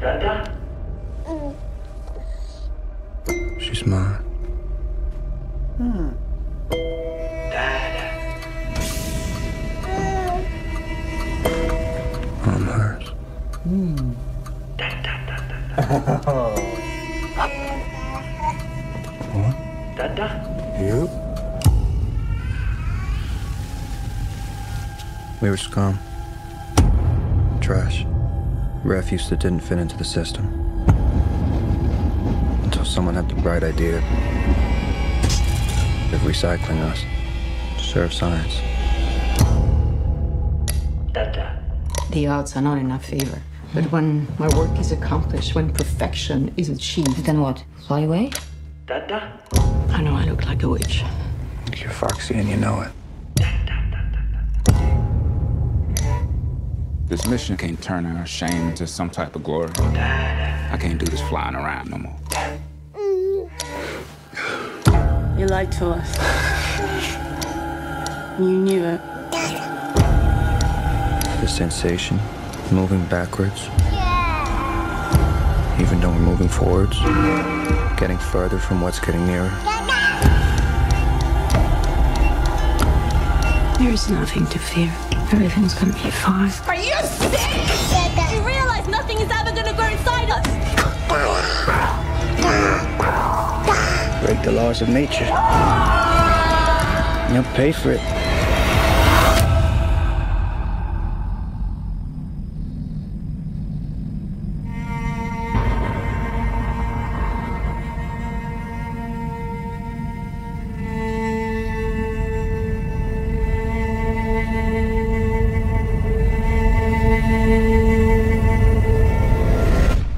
Dada? She's mine. Hmm. I'm hers. Hmm. Dada? You? We were scum. Trash. Refuse that didn't fit into the system. Until someone had the bright idea of recycling us to serve science. Dada? The odds are not in our favor. But when my work is accomplished, when perfection is achieved, Then what? Fly away? Dada? I know I look like a witch. You're foxy and you know it. This mission can't turn our shame into some type of glory. I can't do this flying around no more. You lied to us. You knew it. The sensation, moving backwards. Even though we're moving forwards, getting further from what's getting nearer. There is nothing to fear. Everything's gonna be fine. Are you sick? You realize nothing is ever gonna grow inside us. Break the laws of nature. You'll pay for it.